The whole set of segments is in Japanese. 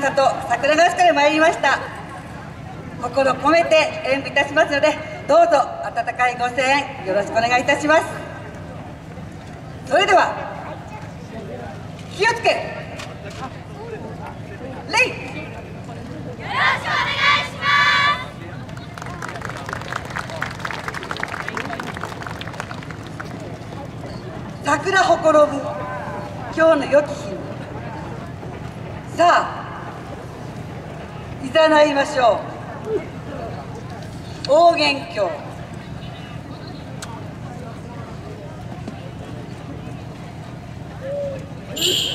の里桜ヶ丘から参りました。心込めて演舞いたしますのでどうぞ温かいご声援よろしくお願いいたします。それでは気をつけ。レイ。よろしくお願いします。桜ほころぶ今日の良き日。さあいざないましょう。大元凶。いい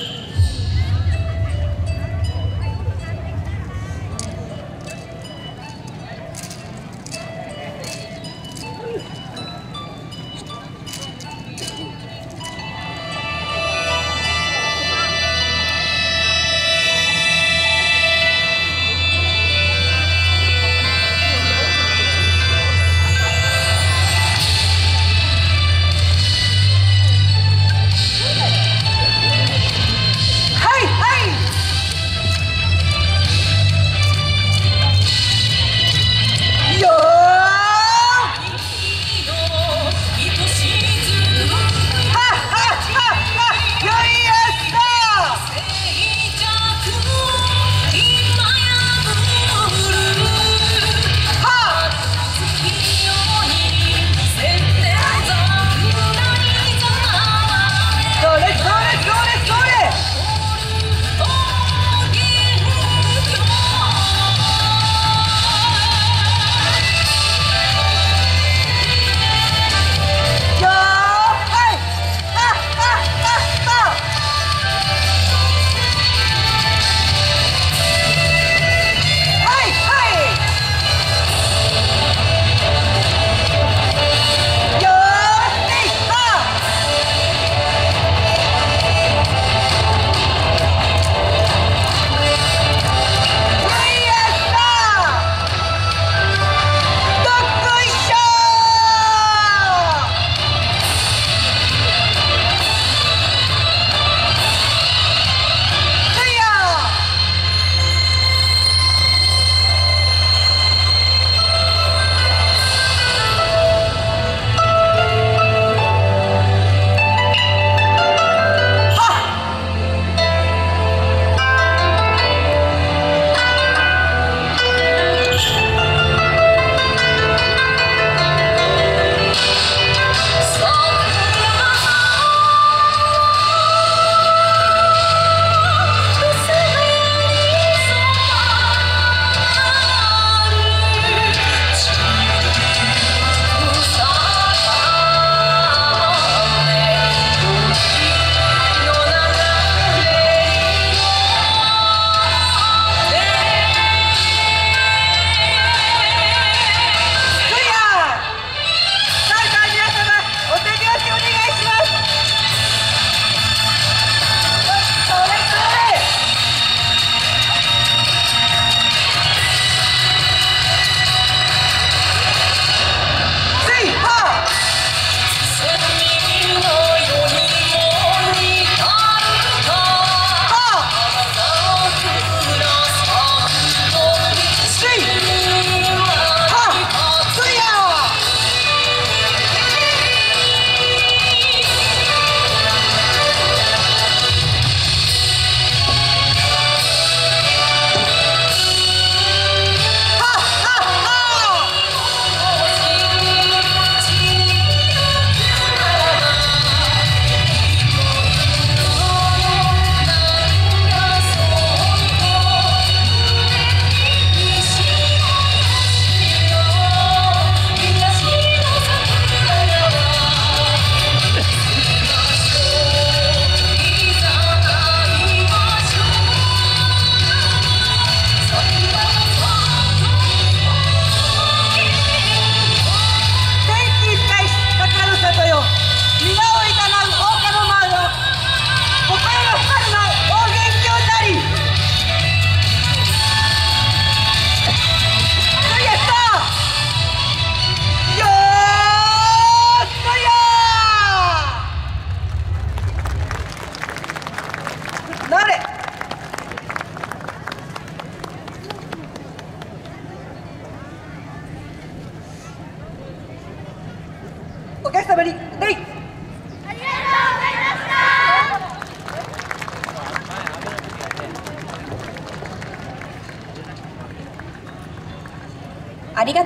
りがとう